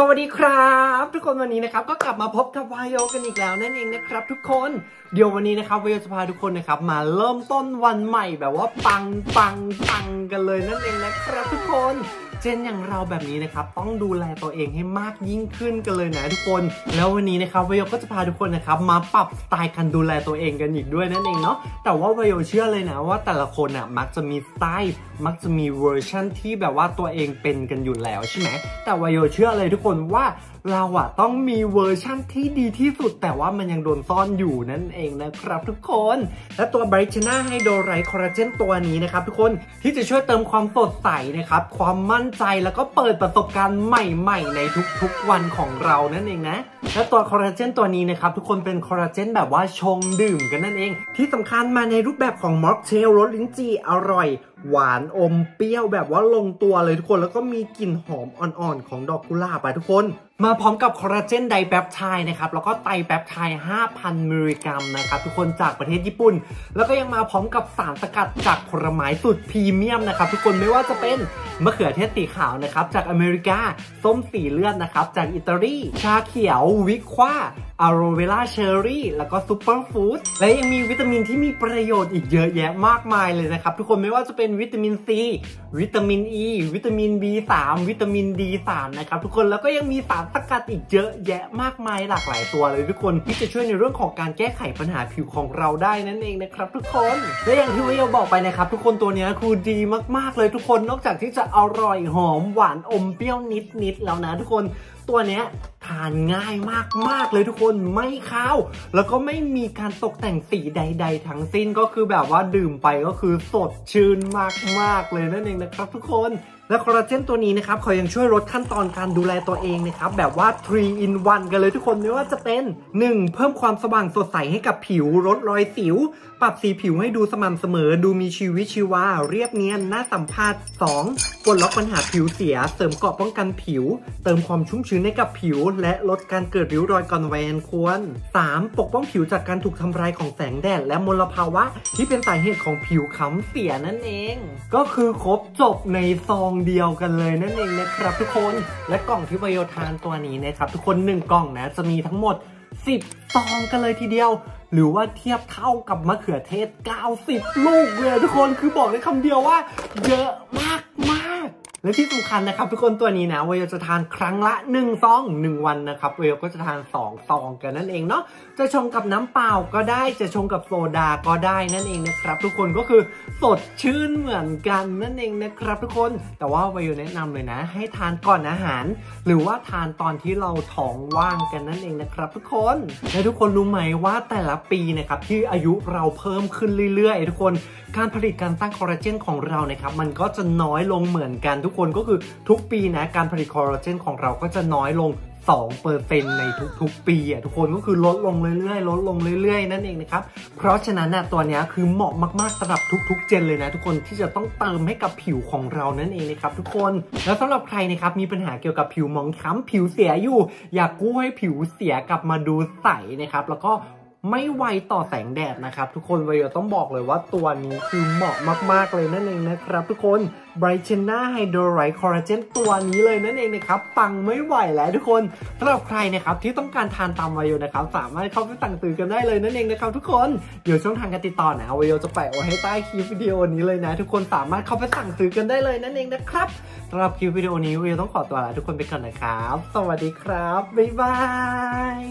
สวัสดีครับ ทุกคนวันนี้นะครับก็กลับมาพบกับวายโยกันอีกแล้วนั่นเองนะครับ ทุกคนเดี๋ยววันนี้นะครับวายโยจะพาทุกคนนะครับมาเริ่มต้นวันใหม่แบบว่าปังปังปังกันเลยนั่นเองนะครับทุกคน เจนอย่างเราแบบนี้นะครับ ต้องดูแลตัวเองให้มากยิ่งขึ้นกันเลยนะทุกคน แล้ววันนี้นะครับวายโยก็จะพาทุกคนนะครับมาปรับสไตล์การดูแลตัวเองกันอีกด้วยนั่นเองเนาะแต่ว่าวายโยเชื่อเลยนะว่าแต่ละคนอะมักจะมีสไตล์มักจะมีเวอร์ชั่นที่แบบว่าตัวเองเป็นกันอยู่แล้วใช่ไหมแต่วายโยเชื่อเลยทุกคนว่าเราอะต้องมีเวอร์ชั่นที่ดีที่สุด แต่ว่ามันยังโดนซ่อนอยู่นั่นเองนะครับทุกคน และตัว b r i g h t n a Hydro Right Collagen ตัวนี้นะครับทุกคนที่จะช่วยเติมความสดใสนะครับ ความมั่นใจแล้วก็เปิดประสบการณ์ใหม่ๆ ในทุกๆวันของเรานั่นเองนะ และตัวคอลลาเจนตัวนี้นะครับทุกคนเป็นคอลลาเจนแบบว่าชงดื่มกันนั่นเอง ที่สำคัญมาในรูปแบบของม็อกเทลรสลิ้นจี่อร่อย หวานอมเปรี้ยวแบบว่าลงตัวเลยทุกคน แล้วก็มีกลิ่นหอมอ่อนๆของดอกกุหลาบไปทุกคน มาพร้อมกับคอลลาเจน dipeptide นะครับ แล้วก็ tripeptide 5,000 มิลลิกรัมนะครับ ทุกคนจากประเทศญี่ปุ่น แล้วก็ยังมาพร้อมกับสารสกัดจากผลไม้สุดพรีเมียมนะครับ ทุกคนไม่ว่าจะเป็นมะเขือเทศสีขาวนะครับ จากอเมริกา ส้มสีเลือดนะครับ จากอิตาลี ชาเขียว วิควา acerola cherry แล้วก็ superfood และยังมีวิตามินที่มีประโยชน์อีกเยอะแยะมากมายเลยนะครับ ทุกคนไม่ว่าจะเป็นวิตามินซี วิตามินอ e, ีวิตามิน B3 วิตามิน D3 นะครับทุกคน แล้วก็ยังมีสารสกัดอีกเยอะแยะมากมายหลากหลายตัวเลยทุกคนที่จะช่วยในเรื่องของการแก้ไขปัญหาผิวของเราได้นั่นเองนะครับทุกคนและอย่างที่วิวบอกไปนะครับ ทุกคนตัวนี้คือดีมากๆเลยทุกคนนอกจากที่จะอร่อยหอมหวานอมเปรี้ยวนิดๆแล้วนะทุกคนตัวเนี้ย ทานง่ายมากๆเลยทุกคนไม่ข้าว แล้วก็ไม่มีการตกแต่งสีใด ๆ ทั้งสิ้นก็คือแบบว่าดื่มไปก็คือสดชื่นมากๆเลยนั่นเองนะครับทุกคนและคอลลาเจนตัวนี้นะครับเขายังช่วยลดขั้นตอนการดูแลตัวเองนะครับ แบบว่า 3 in 1 กันเลยทุกคนไม่ว่าจะเป็น 1. เพิ่มความสว่างสดใสให้กับผิวลดรอยสิว ปรับสีผิวให้ดูสม่ำเสมอ ดูมีชีวิตชีวา เรียบเนียนน่าสัมผัส 2. ปลดล็อกปัญหาผิวเสีย เสริมเกราะป้องกันผิว เติมความชุ่มชื้นให้กับผิวและลดการเกิดริ้วรอยก่อนวัยอันควร 3. ปกป้องผิวจากการถูกทำลายของแสงแดด และมลภาวะ ที่เป็นสาเหตุของผิวค้ำเสียนั่นเอง ก็คือครบจบในซองเดียวกันเลยนั่นเองนะครับทุกคนและกล่องที่ไบโอทานตัวนี้นะครับทุกคน 1 กล่องนะจะมีทั้งหมด 10 ซองกันเลยทีเดียว หรือว่าเทียบเท่ากับมะเขือเทศ 90 ลูกเลยทุกคนคือบอกได้คำเดียวว่า เยอะมากมาก และที่สำคัญนะครับทุกคนตัวนี้นะเวลจะทานครั้งละ1ซอง1 วันนะครับเวลก็จะทาน2ซองกันนั่นเองเนาะจะชงกับน้ำเปล่าก็ได้จะชงกับโซดาก็ได้นั่นเองนะครับ ทุกคนก็คือสดชื่นเหมือนกันนั่นเองนะครับ ทุกคนแต่ว่าเวลแนะนำเลยนะ ให้ทานก่อนอาหาร หรือว่าทานตอนที่เราท้องว่างกันนั่นเองนะครับทุกคนและทุกคนรู้ไหมว่าแต่ละปีนะครับที่อายุเราเพิ่มขึ้นเรื่อยๆ ทุกคนการผลิตการสร้างคอลลาเจนของเรานะครับมันก็จะน้อยลงเหมือนกันทุกทุกคนก็คือทุกปีนะการผลิตคอลลาเจนของเราก็จะน้อยลง2เปอร์เซ็นในทุกๆ ปีอะทุกคนก็คือลดลงเรื่อยๆ ลดลงเรื่อยๆ นั่นเองนะครับ เพราะฉะนั้นนะตัวนี้คือเหมาะมากๆสำหรับทุกๆ เจนเลยนะ ทุกคนที่จะต้องเติมให้กับผิวของเรานั่นเองนะครับทุกคนแล้วสำหรับใครนะครับมีปัญหาเกี่ยวกับผิวมองคล้ำผิวเสียอยู่ อยากกู้ให้ผิวเสียกลับมาดูใสนะครับแล้วก็ ไม่ไวต่อแสงแดดนะครับ ทุกคนวายต้องบอกเลยว่าตัวนี้คือเหมาะมาก ๆ เลยนั่นเองนะครับ ทุกคน b r i g h t n a Hydrolite Collagen ตัวนี้เลยนั่นเองนะครับ ปังไม่ไหวแล้วทุกคนสำหรับใครนะครับที่ต้องการทานตามวายนะครับ สามารถเข้าไปสั่งซื้อกันได้เลยนั่นเองนะครับทุกคนเดี๋ยวช่องทางการติดต่อนะวายจะแปะไว้ให้ใต้คลิปวิดีโอนี้เลยนะ ทุกคนสามารถเข้าไปสั่งซื้อกันได้เลยนั่นเองนะครับสำหรับคลิปวิดีโอนี้วายต้องขอตัวลาทุกคนไปก่อนนะครับ สวัสดีครับบ๊ายบาย